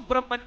brahman